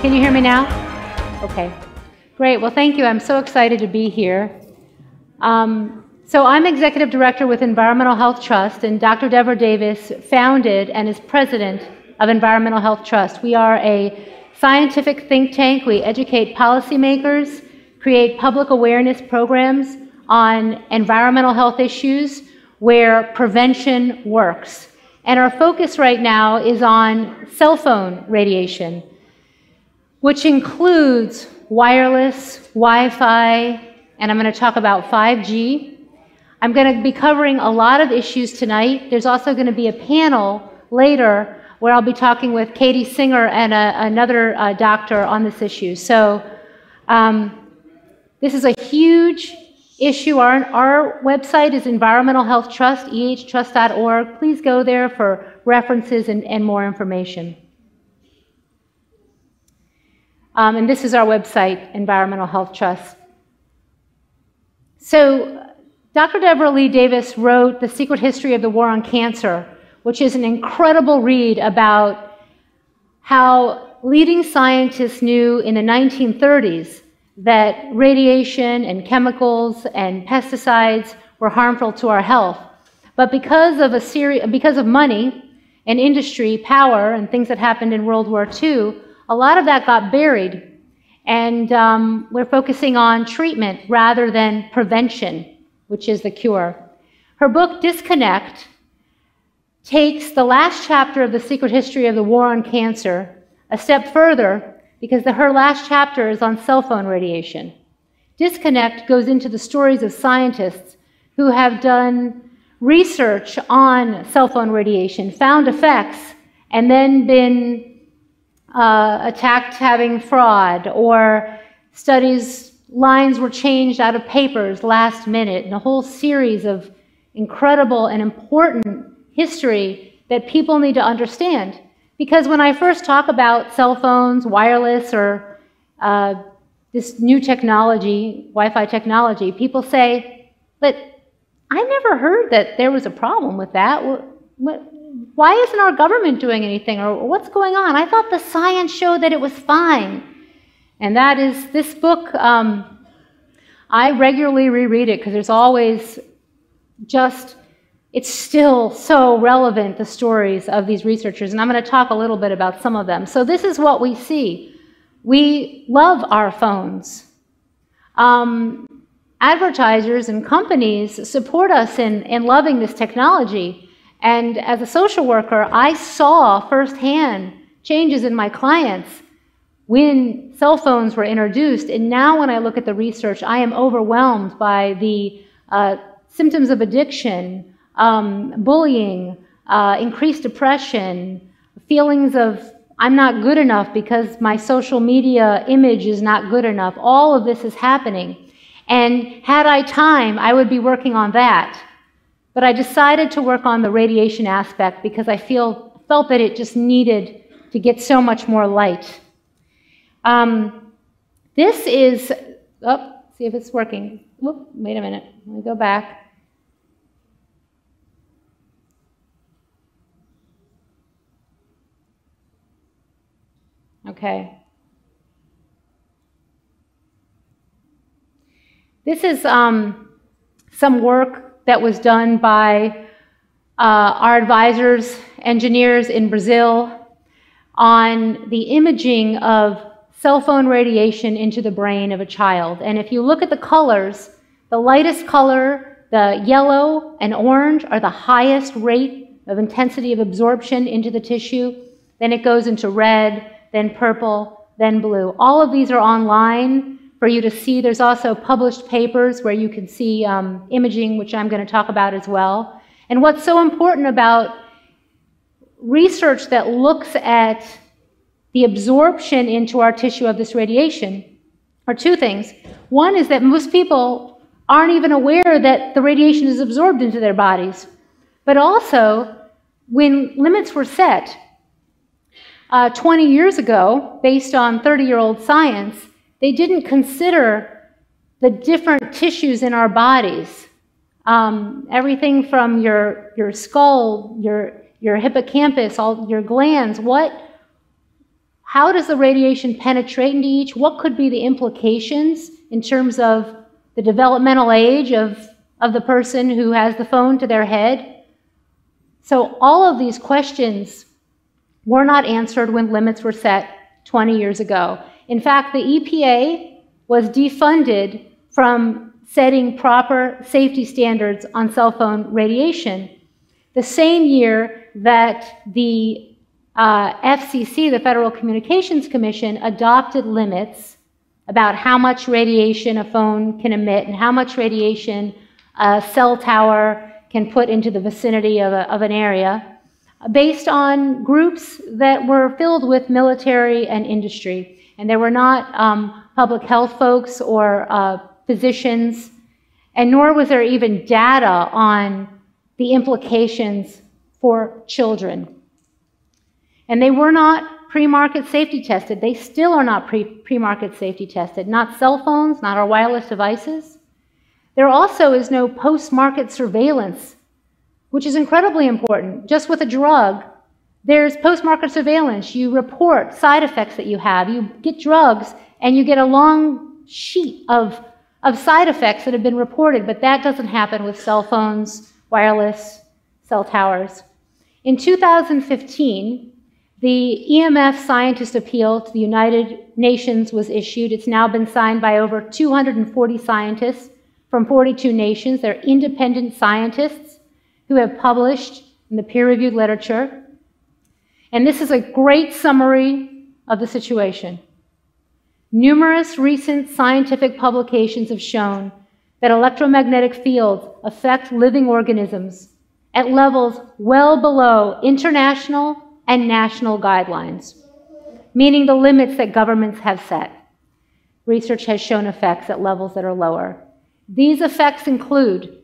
Can you hear me now? Okay. Great. Well, thank you. I'm so excited to be here. Um, so, I'm executive director with Environmental Health Trust, and Dr. Devra Davis founded and is president of Environmental Health Trust. We are a scientific think tank. We educate policymakers, create public awareness programs on environmental health issues where prevention works. And our focus right now is on cell phone radiation, which includes wireless, Wi Fi, and I'm going to talk about 5G. I'm going to be covering a lot of issues tonight. There's also going to be a panel later where I'll be talking with Katie Singer and a, another uh, doctor on this issue. So, um, this is a huge issue. Our, our website is Environmental Health Trust, ehtrust.org. Please go there for references and, and more information. Um, and this is our website, Environmental Health Trust. So, Dr. Devra Lee Davis wrote The Secret History of the War on Cancer, which is an incredible read about how leading scientists knew in the 1930s that radiation and chemicals and pesticides were harmful to our health. But because of, a seri- because of money and industry, power, and things that happened in World War II, a lot of that got buried. And um, we're focusing on treatment rather than prevention, which is the cure. Her book, Disconnect, takes the last chapter of the secret history of the war on cancer a step further because the, her last chapter is on cell phone radiation. Disconnect goes into the stories of scientists who have done research on cell phone radiation, found effects, and then been uh, attacked having fraud, or studies, lines were changed out of papers last minute, and a whole series of incredible and important history that people need to understand. Because when I first talk about cell phones, wireless, or uh, this new technology, Wi Fi technology, people say, but I never heard that there was a problem with that. What, what, why isn't our government doing anything? Or what's going on? I thought the science showed that it was fine. And that is this book. Um, I regularly reread it because there's always just it's still so relevant, the stories of these researchers, and I'm going to talk a little bit about some of them. So, this is what we see. We love our phones. Um, advertisers and companies support us in, in loving this technology. And as a social worker, I saw firsthand changes in my clients when cell phones were introduced. And now, when I look at the research, I am overwhelmed by the uh, symptoms of addiction, um, bullying, uh, increased depression, feelings of I'm not good enough because my social media image is not good enough. All of this is happening. And had I time, I would be working on that. But I decided to work on the radiation aspect because I feel, felt that it just needed to get so much more light. Um, this is, oh, see if it's working. Whoop, wait a minute. Let me go back. Okay. This is um, some work that was done by uh, our advisors, engineers in Brazil, on the imaging of cell phone radiation into the brain of a child. And if you look at the colors, the lightest color, the yellow and orange, are the highest rate of intensity of absorption into the tissue. Then it goes into red, then purple, then blue. All of these are online for you to see. There's also published papers where you can see um, imaging, which I'm going to talk about as well. And what's so important about research that looks at the absorption into our tissue of this radiation are two things. One is that most people aren't even aware that the radiation is absorbed into their bodies. But also, when limits were set, uh, 20 years ago, based on 30 year old science, they didn't consider the different tissues in our bodies. Um, everything from your, your skull, your, your hippocampus, all your glands, what, how does the radiation penetrate into each? What could be the implications in terms of the developmental age of, of the person who has the phone to their head? So, all of these questions were not answered when limits were set 20 years ago. In fact, the EPA was defunded from setting proper safety standards on cell phone radiation the same year that the uh, FCC, the Federal Communications Commission, adopted limits about how much radiation a phone can emit and how much radiation a cell tower can put into the vicinity of, a, of an area based on groups that were filled with military and industry. And there were not um, public health folks or uh, physicians, and nor was there even data on the implications for children. And they were not pre-market safety tested. They still are not pre-market safety tested. Not cell phones, not our wireless devices. There also is no post-market surveillance, which is incredibly important. Just with a drug, there's post-market surveillance. You report side effects that you have. You get drugs, and you get a long sheet of, of side effects that have been reported, but that doesn't happen with cell phones, wireless, cell towers. In 2015, the EMF scientist appeal to the United Nations was issued. It's now been signed by over 240 scientists from 42 nations. They're independent scientists who have published in the peer reviewed literature. And this is a great summary of the situation. Numerous recent scientific publications have shown that electromagnetic fields affect living organisms at levels well below international and national guidelines, meaning the limits that governments have set. Research has shown effects at levels that are lower. These effects include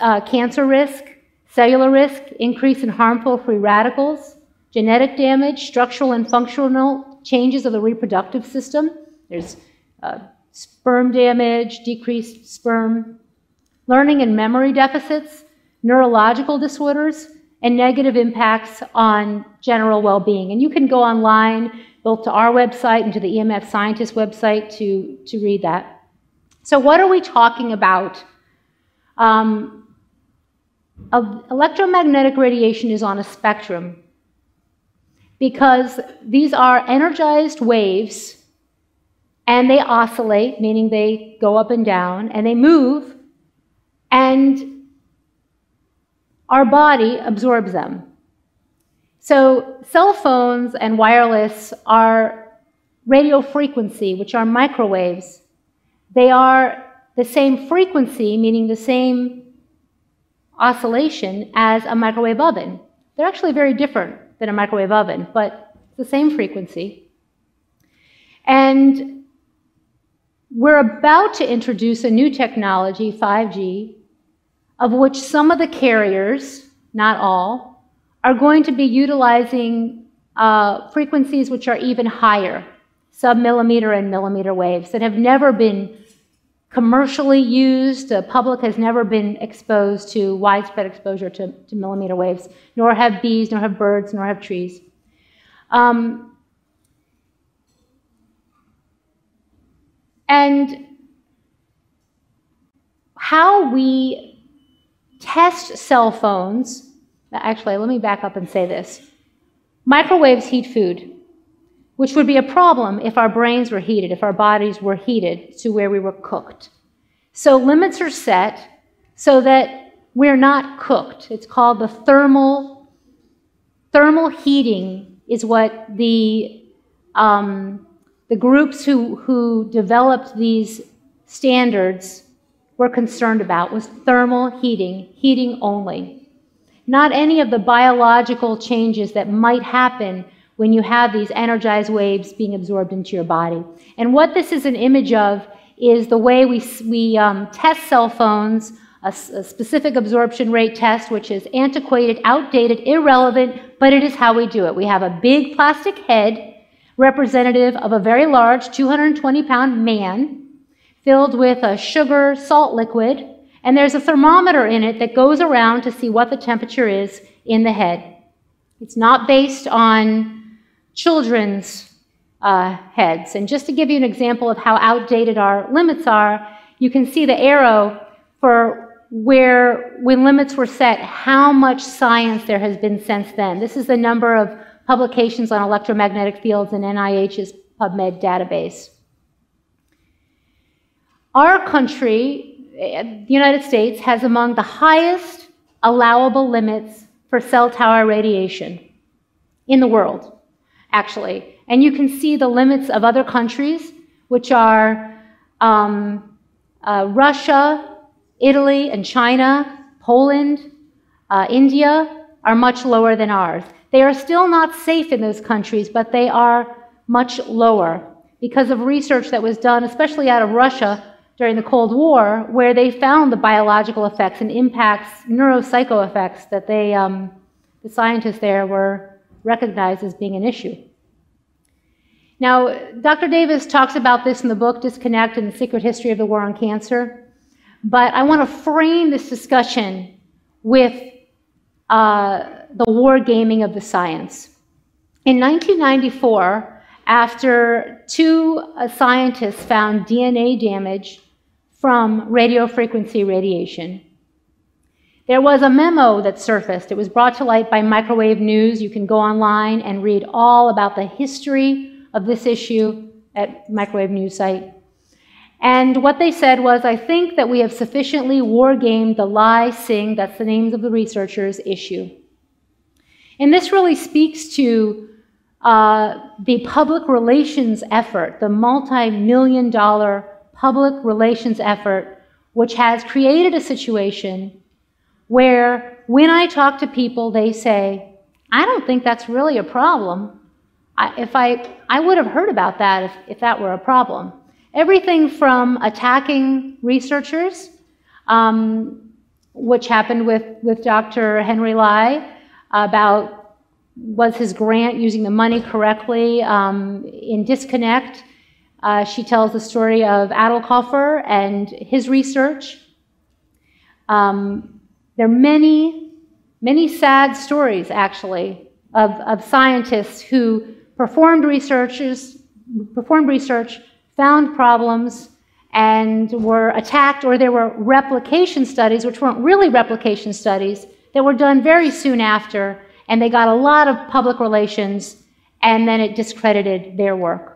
uh, cancer risk, cellular risk, increase in harmful free radicals, genetic damage, structural and functional changes of the reproductive system. There's uh, sperm damage, decreased sperm, learning and memory deficits, neurological disorders, and negative impacts on general well being. And you can go online, both to our website and to the EMF Scientist website, to, to read that. So, what are we talking about? Um, electromagnetic radiation is on a spectrum because these are energized waves and they oscillate, meaning they go up and down, and they move, and our body absorbs them. So, cell phones and wireless are radio frequency, which are microwaves. They are the same frequency, meaning the same oscillation as a microwave oven. They're actually very different than a microwave oven, but it's the same frequency. And we're about to introduce a new technology, 5G, of which some of the carriers, not all, are going to be utilizing uh, frequencies which are even higher, submillimeter and millimeter waves, that have never been commercially used. The public has never been exposed to widespread exposure to, to millimeter waves, nor have bees, nor have birds, nor have trees. Um, and how we test cell phones. Actually, let me back up and say this. Microwaves heat food, which would be a problem if our brains were heated, if our bodies were heated to where we were cooked. So limits are set so that we're not cooked. It's called the thermal, thermal heating is what the, um, the groups who, who developed these standards were concerned about was thermal heating, heating only. Not any of the biological changes that might happen when you have these energized waves being absorbed into your body. And what this is an image of is the way we, we um, test cell phones, a, a specific absorption rate test, which is antiquated, outdated, irrelevant, but it is how we do it. We have a big plastic head representative of a very large 220 pound man filled with a sugar salt liquid, and there's a thermometer in it that goes around to see what the temperature is in the head. It's not based on children's uh, heads. And just to give you an example of how outdated our limits are, you can see the arrow for where, when limits were set, how much science there has been since then. This is the number of publications on electromagnetic fields in NIH's PubMed database. Our country, the United States, has among the highest allowable limits for cell tower radiation in the world, actually. And you can see the limits of other countries, which are um, uh, Russia, Italy, and China, Poland, uh, India are much lower than ours. They are still not safe in those countries, but they are much lower because of research that was done, especially out of Russia during the Cold War, where they found the biological effects and impacts, neuropsycho effects that they, um, the scientists there were recognized as being an issue. Now, Dr. Davis talks about this in the book Disconnect and the Secret History of the War on Cancer, but I want to frame this discussion with uh, the war gaming of the science. In 1994, after two uh, scientists found DNA damage from radio frequency radiation, there was a memo that surfaced. It was brought to light by Microwave News. You can go online and read all about the history of this issue at Microwave News site. And what they said was, I think that we have sufficiently wargamed the Lai Singh, that's the names of the researchers, issue. And this really speaks to uh, the public relations effort, the multi million dollar public relations effort, which has created a situation where when I talk to people, they say, I don't think that's really a problem. I, if I, I would have heard about that if, if that were a problem. Everything from attacking researchers, um, which happened with, with Dr. Henry Lai, about was his grant using the money correctly um, in Disconnect. Uh, she tells the story of Adel and his research. Um, there are many, many sad stories, actually, of, of scientists who performed researches, performed research, found problems, and were attacked, or there were replication studies, which weren't really replication studies, that were done very soon after, and they got a lot of public relations, and then it discredited their work.